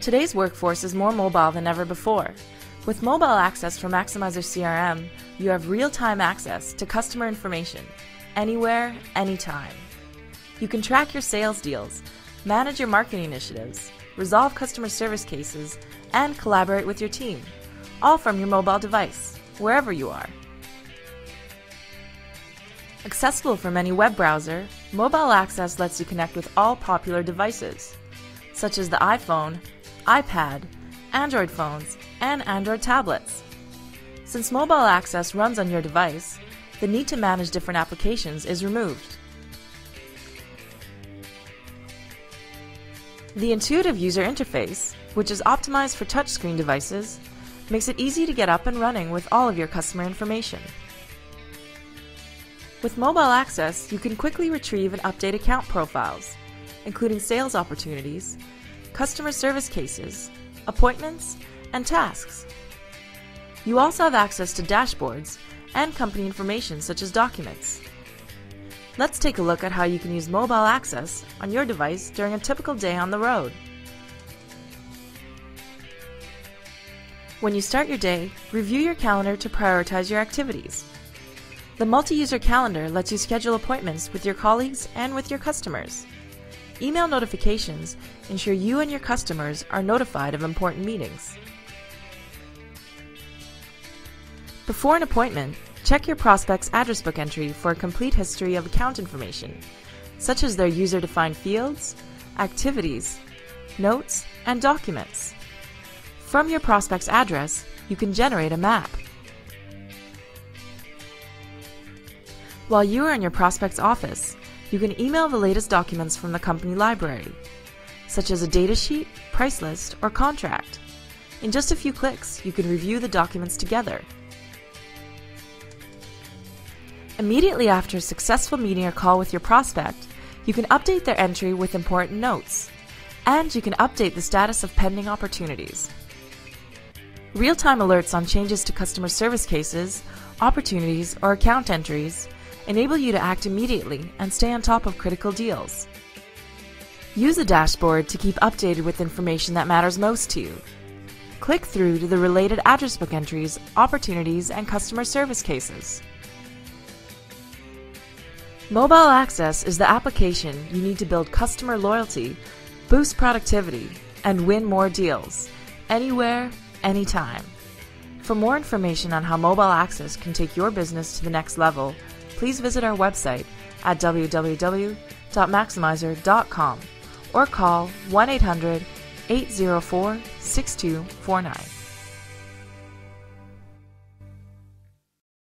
Today's workforce is more mobile than ever before. With mobile access from Maximizer CRM, you have real time access to customer information anywhere, anytime. You can track your sales deals, manage your marketing initiatives, resolve customer service cases, and collaborate with your team, all from your mobile device, wherever you are. Accessible from any web browser, Mobile Access lets you connect with all popular devices, such as the iPhone, iPad, Android phones, and Android tablets. Since Mobile Access runs on your device, the need to manage different applications is removed. The intuitive user interface, which is optimized for touchscreen devices, makes it easy to get up and running with all of your customer information. With mobile access, you can quickly retrieve and update account profiles, including sales opportunities, customer service cases, appointments, and tasks. You also have access to dashboards and company information such as documents. Let's take a look at how you can use mobile access on your device during a typical day on the road. When you start your day, review your calendar to prioritize your activities. The multi-user calendar lets you schedule appointments with your colleagues and with your customers. Email notifications ensure you and your customers are notified of important meetings. Before an appointment, check your prospect's address book entry for a complete history of account information, such as their user-defined fields, activities, notes, and documents. From your prospect's address, you can generate a map. While you are in your prospect's office, you can email the latest documents from the company library, such as a data sheet, price list, or contract. In just a few clicks, you can review the documents together. Immediately after a successful meeting or call with your prospect, you can update their entry with important notes, and you can update the status of pending opportunities. Real-time alerts on changes to customer service cases, opportunities, or account entries enable you to act immediately and stay on top of critical deals. Use a dashboard to keep updated with information that matters most to you. Click through to the related address book entries, opportunities, and customer service cases. Mobile Access is the application you need to build customer loyalty, boost productivity, and win more deals, anywhere, anytime. For more information on how Mobile Access can take your business to the next level, please visit our website at www.maximizer.com or call 1 800 804 6249.